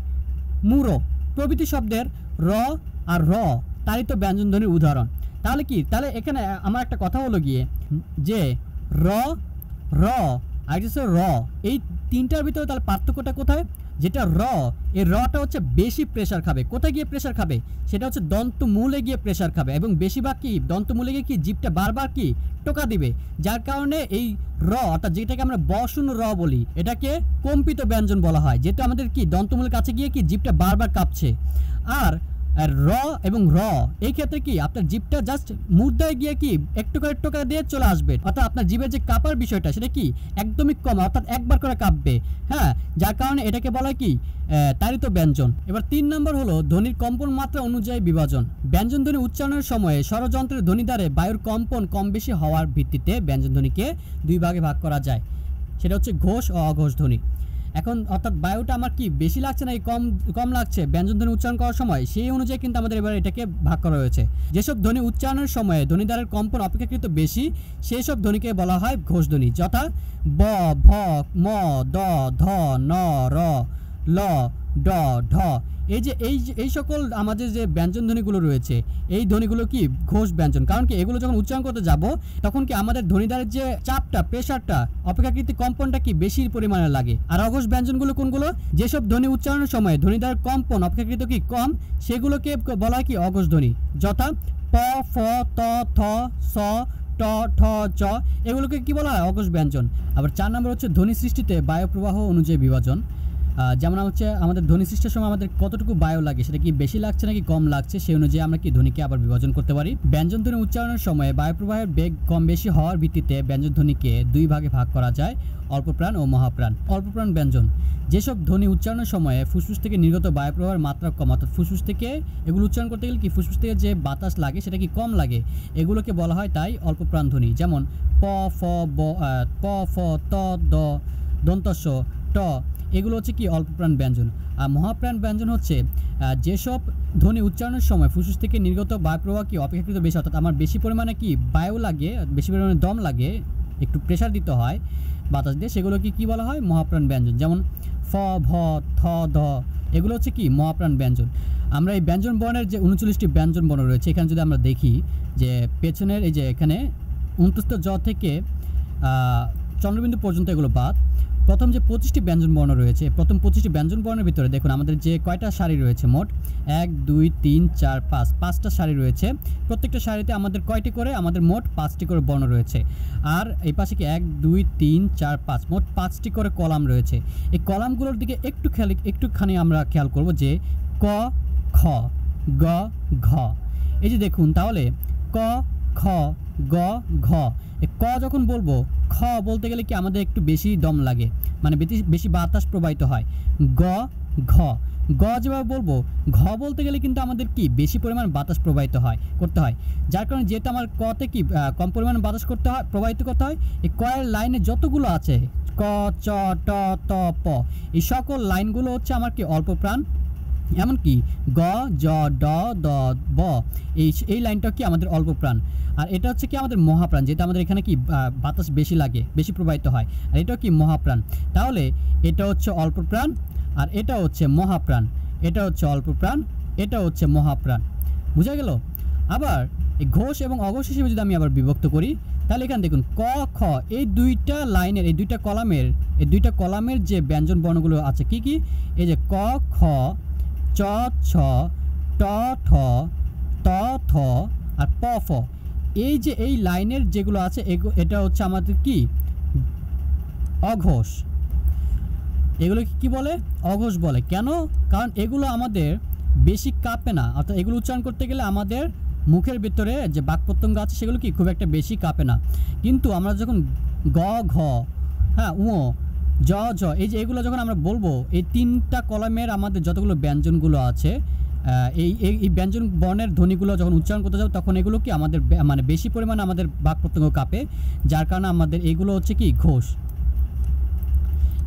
মুরো প্রভৃতি শব্দের র আর র তাড়িত ব্যঞ্জনধ্বনির উদাহরণ। তাহলে কি? তাহলে এখানে আমার একটা কথা হলো গিয়ে, যে র র আর র। এই তিনটার ভিতরে তাহলে পার্থক্যটা কোথায়? যেটা র, এই রটা হচ্ছে বেশি প্রেশার খাবে। কোথায় গিয়ে প্রেশার খাবে? সেটা হচ্ছে দন্ত মূলে গিয়ে প্রেশার খাবে। এবং বেশিরভাগ কি? দন্ত মূলে গিয়ে কি? জিভটা বারবার কি? টোকা দিবে। যার কারণে এই র, অর্থাৎ যেটাকে আমরা বসুন র বলি, এটাকে কম্পিত ব্যঞ্জন বলা হয়। যেটা আমাদের কি? দন্তমূলের কাছে গিয়ে কি? জিভটা বারবার কাঁপছে। আর র এবং র। এই ক্ষেত্রে কি আপনার জিভটা জাস্ট মুদ্রায় গিয়ে কি একটু করে একটু করে দিয়ে চলে আসবে? অর্থাৎ আপনার জিভের যে কাঁপার বিষয়টা, সেটা কি একদমই কম, অর্থাৎ একবার করে কাঁপবে। হ্যাঁ যার কারণে এটাকে বলা কি তাড়িত ব্যঞ্জন। এবার তিন নম্বর হলো ধ্বনির কম্পন মাত্রা অনুযায়ী বিভাজন। ব্যঞ্জন ধ্বনি উচ্চারণের সময়ে স্বরযন্ত্রের ধ্বনিদ্বারে বায়ুর কম্পন কম বেশি হওয়ার ভিত্তিতে ব্যঞ্জন ধ্বনিকে দুই ভাগে ভাগ করা যায়। সেটা হচ্ছে ঘোষ ও অঘোষ ধ্বনি। এখন অর্থাৎ বায়ুটা আমার কি বেশি লাগছে না কম কম লাগছে? ব্যঞ্জন ধ্বনি উচ্চারণ করার সময় সেই অনুযায়ী কিন্তু আমাদের এবার এটাকে ভাগ করা হয়েছে। যেসব ধ্বনি উচ্চারণের সময়ে ধ্বনিদ্বারের কম্পন অপেক্ষাকৃত বেশি, সেই সব ধ্বনিকে বলা হয় ঘোষ ধ্বনি, যথা ব, ভ, ম, দ, ধ, ন, র, ল ড ঢ। এই যে, এই এই সকল আমাদের যে ব্যঞ্জন ধ্বনিগুলো রয়েছে, এই ধ্বনিগুলো কি ঘোষ ব্যঞ্জন? কারণ কি এগুলো যখন উচ্চারণ করতে যাব, তখন কি আমাদের ধ্বনিদ্বারের যে চাপটা, প্রেশারটা, অপেক্ষাকৃত কম্পনটা কি বেশি পরিমাণে লাগে? আর অঘোষ ব্যঞ্জনগুলো কোনগুলো? যেসব ধ্বনি উচ্চারণের সময় ধ্বনিদ্বারের কম্পন, অপেক্ষাকৃত কি কম, সেগুলোকে বলা হয় কি অঘোষ ধ্বনি। যথা প, ফ, ত, থ, স, ট, ঠ, চ, এগুলোকে কি বলা হয়? অঘোষ ব্যঞ্জন। আবার চার নম্বর হচ্ছে ধ্বনি সৃষ্টিতে বায়ুপ্রবাহ অনুযায়ী বিভাজন। যেমন হচ্ছে আমাদের ধ্বনি সৃষ্টির সময় আমাদের কতটুকু বায়ু লাগে, সেটা কি বেশি লাগছে নাকি কম লাগছে, সেই অনুযায়ী আমরা কি ধ্বনিকে আবার বিভাজন করতে পারি? ব্যঞ্জন ধ্বনি উচ্চারণের সময় বায়ু প্রবাহের বেগ কম বেশি হওয়ার ভিত্তিতে ব্যঞ্জন ধ্বনিকে দুই ভাগে ভাগ করা যায়, অল্পপ্রাণ ও মহাপ্রাণ। অল্পপ্রাণ ব্যঞ্জন। যেসব ধ্বনি উচ্চারণের সময়ে ফুসফুস থেকে নির্গত বায়ু প্রবাহের মাত্রা কম, অর্থাৎ ফুসফুস থেকে এগুলো উচ্চারণ করতে গেলে কি ফুসফুস থেকে যে বাতাস লাগে, সেটা কি কম লাগে? এগুলোকে বলা হয় তাই অল্পপ্রাণ ধ্বনি। যেমন প, ফ, ব প ফ, ত, দ, দন্তস্ব, ট এগুলো হচ্ছে কি অল্পপ্রাণ ব্যঞ্জন। আর মহাপ্রাণ ব্যঞ্জন হচ্ছে যেসব ধ্বনি উচ্চারণের সময় ফুসফুস থেকে নির্গত বায়ু প্রবাহ কি অপেক্ষাকৃত বেশি? অর্থাৎ আমার বেশি পরিমাণে কি বায়ু লাগে, বেশি পরিমাণে দম লাগে, একটু প্রেশার দিতে হয় বাতাস দিয়ে সেগুলোকে কি বলা হয়? মহাপ্রাণ ব্যঞ্জন। যেমন ফ, ভ, থ, ধ, এগুলো হচ্ছে কি মহাপ্রাণ ব্যঞ্জন। আমরা এই ব্যঞ্জন বর্ণের যে উনচল্লিশটি ব্যঞ্জন বর্ণ রয়েছে, এখানে যদি আমরা দেখি যে পেছনের এই যে এখানে উনত্রিশত জ থেকে চন্দ্রবিন্দু পর্যন্ত এগুলো বাদ প্রথম যে পঁচিশটি ব্যঞ্জন বর্ণ রয়েছে, প্রথম পঁচিশটি ব্যঞ্জন বর্ণের ভিতরে দেখুন, আমাদের যে কয়টা শাড়ি রয়েছে মোট? এক, দুই, তিন, চার, পাঁচ, পাঁচটা শাড়ি রয়েছে। প্রত্যেকটা শাড়িতে আমাদের কয়টি করে? আমাদের মোট পাঁচটি করে বর্ণ রয়েছে। আর এই পাশে কি এক, দুই, তিন, চার, পাঁচ, মোট পাঁচটি করে কলাম রয়েছে। এই কলামগুলোর দিকে একটু খেয়াল একটুখানি আমরা খেয়াল করব যে ক, খ, গ, ঘ। এই যে দেখুন, তাহলে ক খ, গ, ঘ। ক যখন বলব, খ বলতে গেলে কি আমাদের একটু বেশি দম লাগে মানে বেশি বাতাস প্রবাহিত হয়। গ, ঘ। গ যেভাবে বলব, ঘ বলতে গেলে কিন্তু আমাদের কি, বেশি পরিমাণ বাতাস প্রবাহিত হয়, করতে হয়। যার কারণে যেহেতু আমার কতে কি কম পরিমাণ বাতাস করতে হয়, প্রবাহিত করতে হয় এই কয়ের লাইনে যতগুলো আছে, ক, চ, ট, ত, প, এই সকল লাইনগুলো হচ্ছে আমার কি অল্প প্রাণ এমনকি গ, জ, ড, দ, ব, এই এই লাইনটা কি আমাদের অল্প প্রাণ। আর এটা হচ্ছে কি আমাদের মহাপ্রাণ, যেটা আমাদের এখানে কি বাতাস বেশি লাগে, বেশি প্রবাহিত হয়। আর এটাও কি মহাপ্রাণ। তাহলে এটা হচ্ছে অল্প প্রাণ, আর এটা হচ্ছে মহাপ্রাণ। এটা হচ্ছে অল্প প্রাণ, এটা হচ্ছে মহাপ্রাণ। বুঝা গেল? আবার এই ঘোষ এবং অঘোষ হিসেবে যদি আমি আবার বিভক্ত করি, তাহলে এখানে দেখুন, ক, খ, এই দুইটা লাইনের, এই দুইটা কলামের, এই দুইটা কলামের যে ব্যঞ্জন বর্ণগুলো আছে, কি কি? এই যে ক, খ চ, ছ, ট, ঠ, ত, থ আর প, ফ। এই যে এই লাইনের যেগুলো আছে এটা হচ্ছে আমাদের কি? অঘোষ। এগুলো কি বলে? অঘোষ বলে। কেন? কারণ এগুলো আমাদের বেশি কাঁপে না। অর্থাৎ এগুলো উচ্চারণ করতে গেলে আমাদের মুখের ভিতরে যে বাক প্রত্যঙ্গ আছে, সেগুলো কি খুব একটা বেশি কাঁপে না। কিন্তু আমরা যখন গ, ঘ হ্যাঁ উ জ জ, এই যে এগুলো যখন আমরা বলব, এই তিনটা কলমের আমাদের যতগুলো ব্যঞ্জনগুলো আছে এই এই ব্যঞ্জন বর্ণের ধ্বনিগুলো যখন উচ্চারণ করতে যাব, তখন এগুলো কি আমাদের মানে বেশি পরিমাণে আমাদের বাক প্রত্যঙ্গ কাঁপে? যার কারণে আমাদের এগুলো হচ্ছে কি? ঘোষ।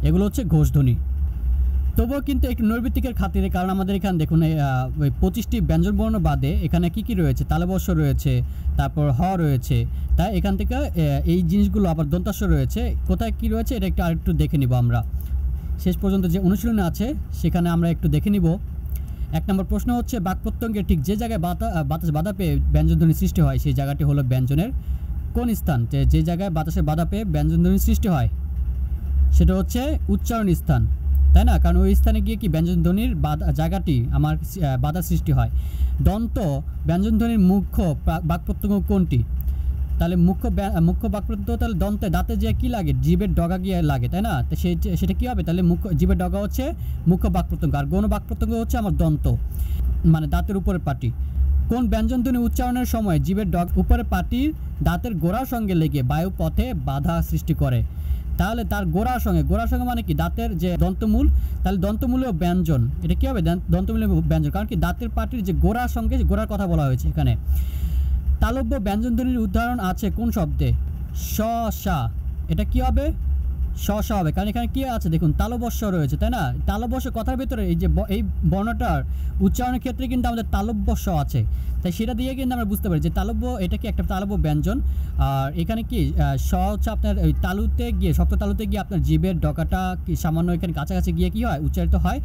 এগুলো হচ্ছে ঘোষ ধ্বনি। তবুও কিন্তু একটু নৈর্বৃত্তিকের খাতিরে, কারণ আমাদের এখানে দেখুন ওই পঁচিশটি ব্যঞ্জনবর্ণ বাদে এখানে কি কি রয়েছে? তালবর্ষ রয়েছে, তারপর হ রয়েছে। তাই এখান থেকে এই জিনিসগুলো আবার দন্তাস্ব রয়েছে। কোথায় কি রয়েছে এটা একটু আরেকটু দেখে নিব আমরা। শেষ পর্যন্ত যে অনুশীলনে আছে, সেখানে আমরা একটু দেখে নিব। এক নম্বর প্রশ্ন হচ্ছে, বাক প্রত্যঙ্গের ঠিক যে জায়গায় বাতা বাতাস বাধা পেয়ে ব্যঞ্জনধ্বনি সৃষ্টি হয়, সেই জায়গাটি হলো ব্যঞ্জনের কোন স্থান? যে জায়গায় বাতাসের বাধা পেয়ে ব্যঞ্জনধ্বনি সৃষ্টি হয়, সেটা হচ্ছে উচ্চারণ স্থান। তাই না? কারণ ওই স্থানে গিয়ে কি ব্যঞ্জনধ্বনির বাধা, জায়গাটি আমার বাধা সৃষ্টি হয়। দন্ত ব্যঞ্জনধ্বনির মুখ্য প্রা- বাক্প্রত্যঙ্গ কোনটি? তাহলে মুখ্য মুখ্য বাক্প্রত্যঙ্গ তাহলে দন্তে, দাঁতে যে কি লাগে? জীবের ডগা গিয়ে লাগে, তাই না? তো সেই, সেটা কী হবে? তাহলে মুখ্য, জীবের ডগা হচ্ছে মুখ্য বাক্প্রত্যঙ্গ, আর গৌণ বাক্প্রত্যঙ্গ হচ্ছে আমার দন্ত মানে দাঁতের উপরের পাটি। কোন ব্যঞ্জনধ্বনি উচ্চারণের সময় জীবের ডগ, উপরের পাটির দাঁতের গোড়ার সঙ্গে লেগে বায়ু পথে বাধা সৃষ্টি করে? তাহলে তার গোড়ার সঙ্গে গোড়ার সঙ্গে মানে কি? দাঁতের যে দন্তমূল, তাহলে দন্তমূলীয় ব্যঞ্জন। এটা কী হবে? দান- দন্তমূলীয় ব্যঞ্জন। কারণ কি? দাঁতের পাটির যে গোড়ার সঙ্গে গোড়ার কথা বলা হয়েছে এখানে। তালব্য ব্যঞ্জন ধ্বনির উদাহরণ আছে কোন শব্দে? স সা। এটা কি হবে? স হবে কারণ এখানে কি আছে? দেখুন, তালবস্য রয়েছে, তাই না? তালবস্য কথার ভিতরে এই যে এই বর্ণটার উচ্চারণের ক্ষেত্রে কিন্তু আমাদের তালব্যস্য আছে। তাই সেটা দিয়ে কিন্তু আমরা বুঝতে পারি যে তালব্য, এটা কি একটা তালব্য ব্যঞ্জন? আর এখানে কি স হচ্ছে আপনার ওই তালুতে গিয়ে, শক্ত তালুতে গিয়ে আপনার জীবের ডকাটা কি সামান্য এখানে কাছাকাছি গিয়ে কি হয়? উচ্চারিত হয়।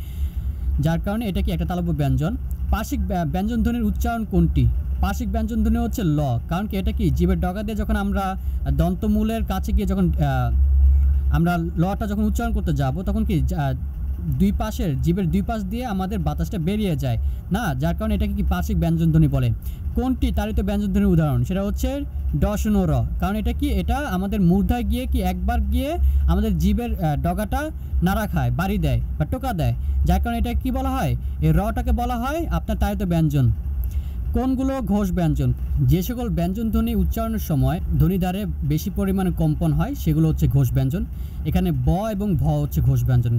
যার কারণে এটা কি একটা তালব্য ব্যঞ্জন? পার্শ্বিক ব্যঞ্জন ধ্বনির উচ্চারণ কোনটি? পার্শ্বিক ব্যঞ্জন ধ্বনি হচ্ছে ল। কারণ কি, এটা কি, জীবের ডগা দিয়ে যখন আমরা দন্তমূলের কাছে গিয়ে যখন আমরা লটা যখন উচ্চারণ করতে যাব, তখন কি দুই পাশের জীবের দুই পাশ দিয়ে আমাদের বাতাসটা বেরিয়ে যায়? না, যার কারণে এটাকে কি পার্শ্বিক ব্যঞ্জন ধ্বনি বলে। কোনটি তারিত ব্যঞ্জন ধ্বনির উদাহরণ? সেটা হচ্ছে ডশনো র কারণ এটা কি, এটা আমাদের মূর্ধায় গিয়ে কি একবার গিয়ে আমাদের জীবের ডগাটা নাড়া খায়, বাড়ি দেয় বা টোকা দেয়। যার কারণে এটা কি বলা হয়? এই রটাকে বলা হয় আপনার তারিত ব্যঞ্জন। কোনগুলো ঘোষ ব্যঞ্জন? যে সকল ব্যঞ্জন ধ্বনি উচ্চারণের সময় ধ্বনিদ্বারে বেশি পরিমাণে কম্পন হয়, সেগুলো হচ্ছে ঘোষ ব্যঞ্জন। এখানে ব এবং ভ হচ্ছে ঘোষ ব্যঞ্জন।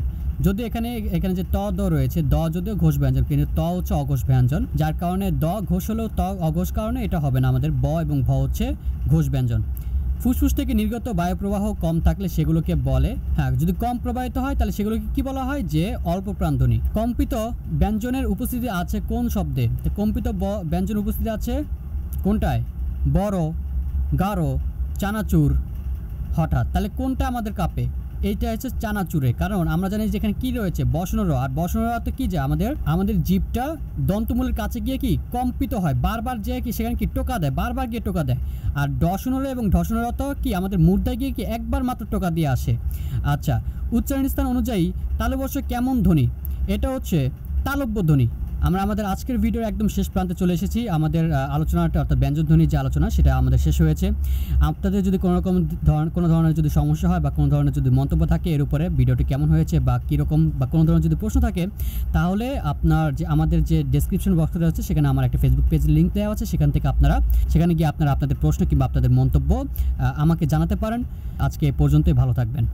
যদি এখানে এখানে যে ত, দ রয়েছে, দ যদিও ঘোষ ব্যঞ্জন, কিন্তু ত হচ্ছে অঘোষ ব্যঞ্জন। যার কারণে দ ঘোষ হলেও ত অঘোষ কারণে এটা হবে না। আমাদের ব এবং ভ হচ্ছে ঘোষ ব্যঞ্জন। ফুসফুস থেকে নির্গত বায়ুপ্রবাহ কম থাকলে সেগুলোকে বলে হ্যাঁ যদি কম প্রবাহিত হয়, তাহলে সেগুলোকে কি বলা হয়? যে অল্প প্রান্তনী কম্পিত ব্যঞ্জনের উপস্থিতি আছে কোন শব্দে? কম্পিত ব্যঞ্জন উপস্থিতি আছে কোনটায়? বড়, গাঢ়, চানাচুর, হঠাৎ। তাহলে কোনটা আমাদের কাপে? এইটা হচ্ছে চানাচুরে। কারণ আমরা জানি যেখানে কি রয়েছে? বসনর আর বসনর তো কি যে আমাদের আমাদের জিভটা দন্তমূলের কাছে গিয়ে কি কম্পিত হয়। বারবার যে কি সেখানে কি টোকা দেয়, বারবার গিয়ে টোকা দেয়। আর ডসনর এবং ঢসনর তো কি আমাদের মুদ্রায় গিয়ে কি একবার মাত্র টোকা দিয়ে আসে। আচ্ছা উচ্চারণ স্থান অনুযায়ী তালবর্ষ কেমন ধ্বনি? এটা হচ্ছে তালব্য ধ্বনি। আমরা আমাদের আজকের ভিডিওর একদম শেষ প্রান্তে চলে এসেছি। আমাদের আলোচনাটা অর্থাৎ ব্যঞ্জনধ্বনির যে আলোচনা, সেটা আমাদের শেষ হয়েছে। আপনাদের যদি কোনো রকম ধরন, কোনো ধরনের যদি সমস্যা হয় বা কোনো ধরনের যদি মন্তব্য থাকে, এর উপরে ভিডিওটি কেমন হয়েছে বা কীরকম বা কোনো ধরনের যদি প্রশ্ন থাকে, তাহলে আপনার যে, আমাদের যে ডেসক্রিপশন বক্সটা রয়েছে, সেখানে আমার একটা ফেসবুক পেজ লিঙ্ক দেওয়া আছে। সেখান থেকে আপনারা, সেখানে গিয়ে আপনারা আপনাদের প্রশ্ন কিংবা আপনাদের মন্তব্য আমাকে জানাতে পারেন। আজকে এ পর্যন্তই, ভালো থাকবেন।